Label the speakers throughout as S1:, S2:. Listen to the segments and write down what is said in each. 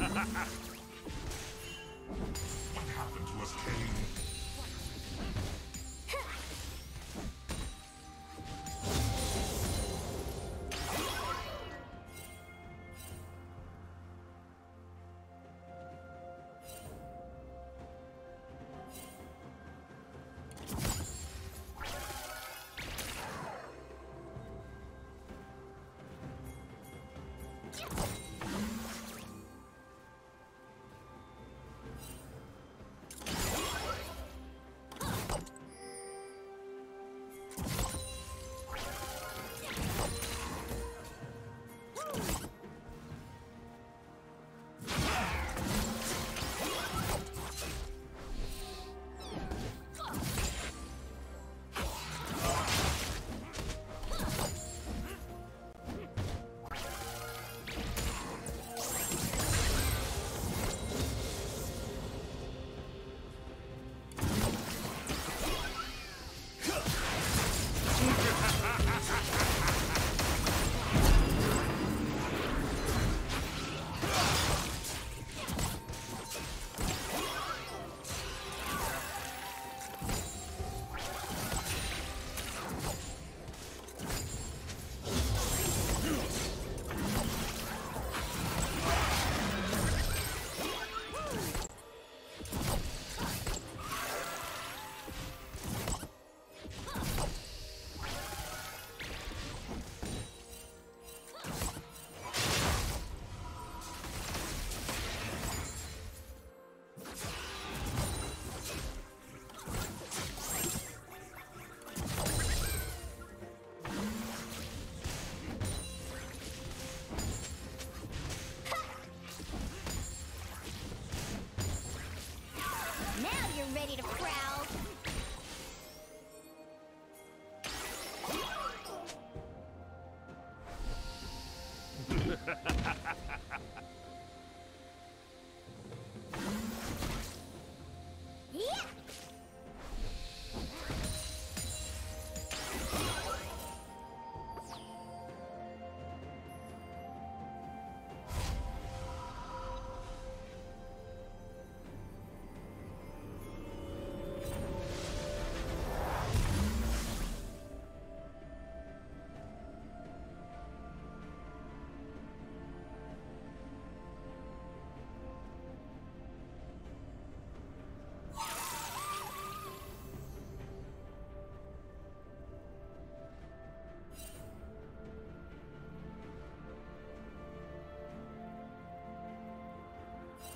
S1: Now you're ready to prowl.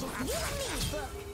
S1: You and me, Book.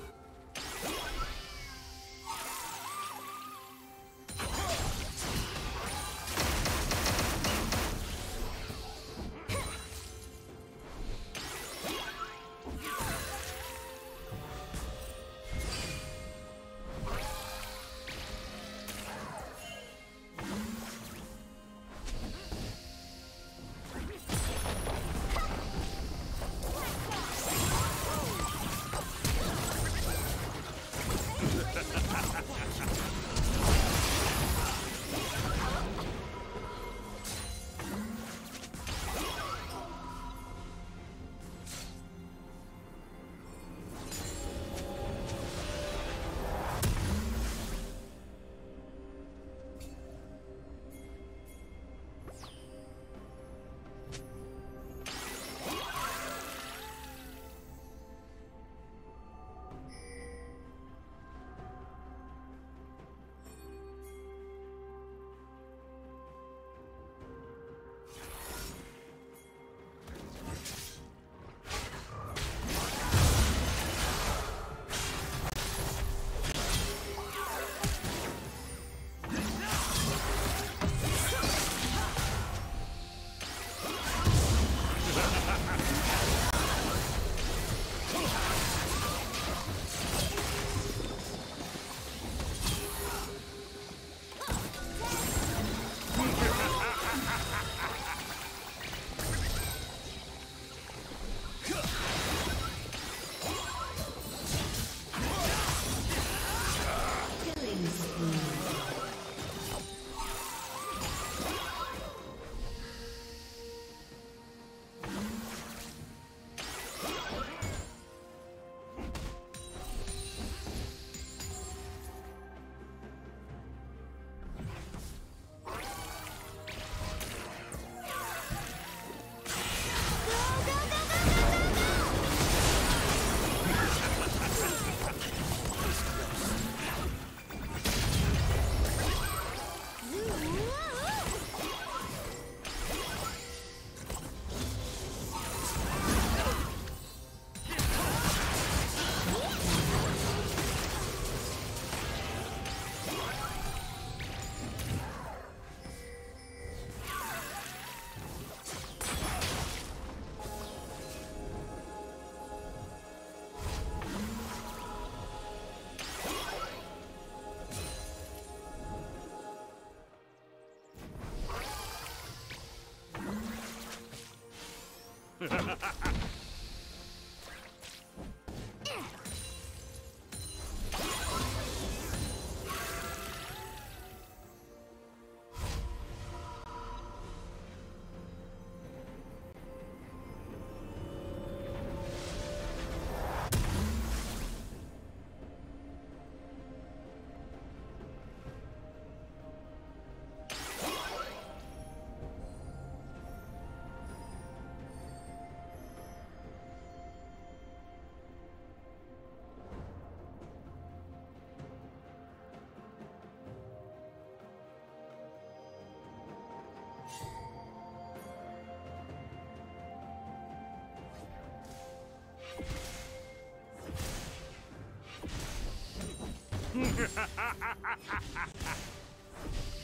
S1: ハハハハ! Ground.
S2: Red team double kill. Red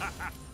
S2: Ha ha ha!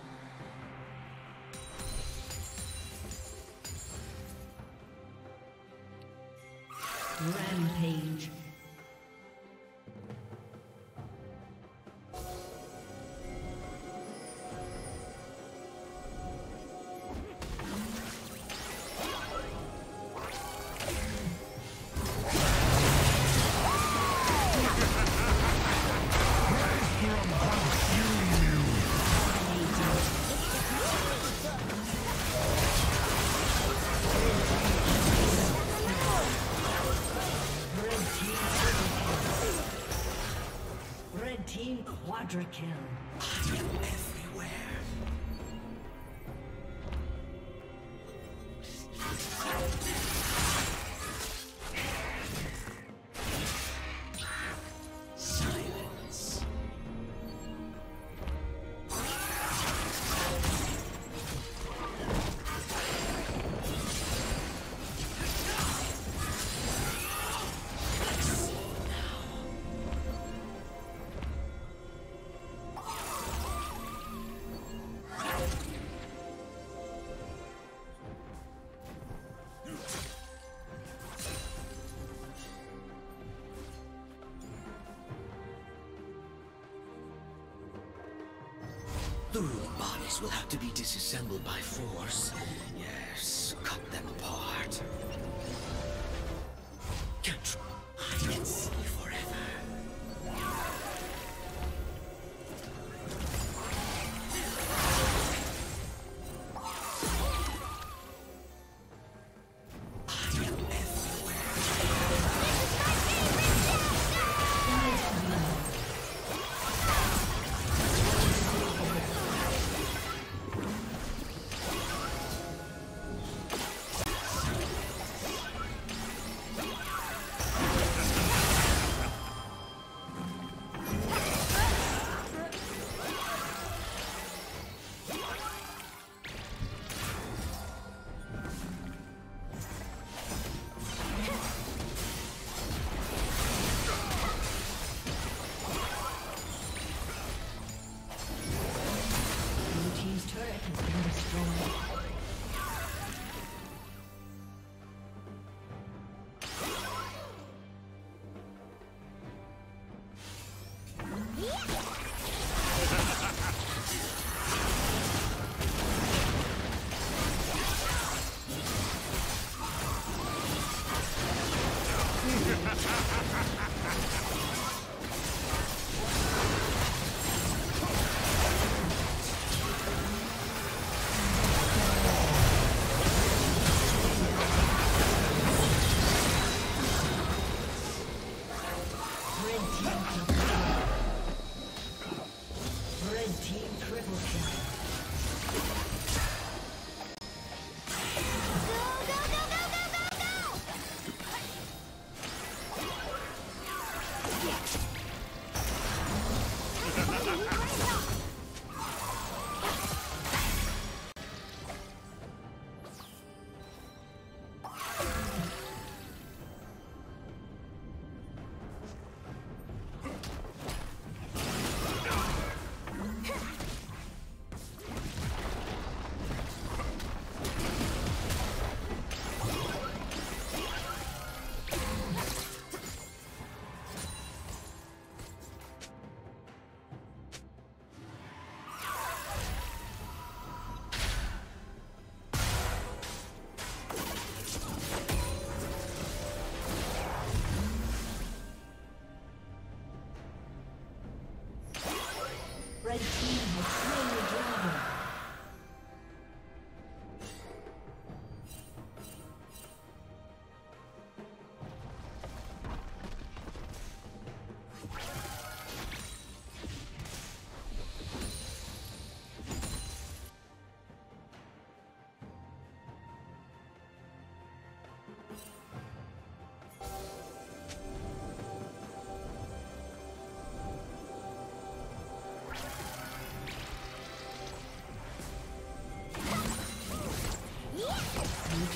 S2: Kill.
S3: Will have to be disassembled by force. Yes, cut them apart.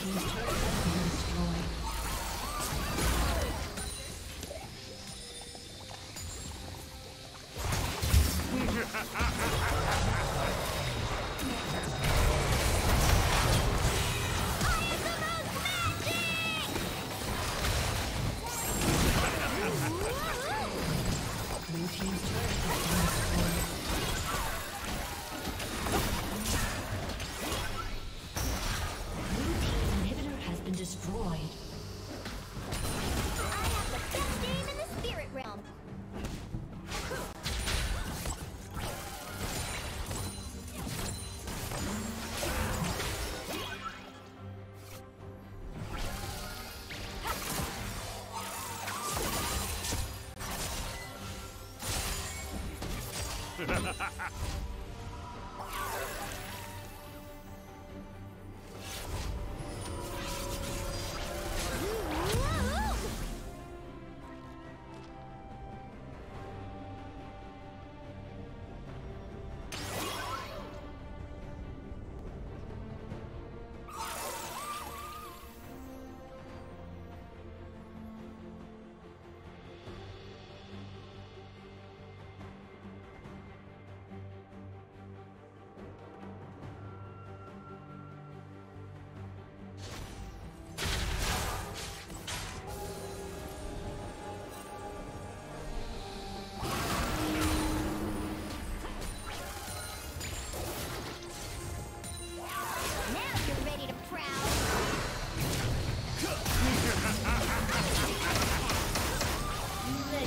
S2: team's turret.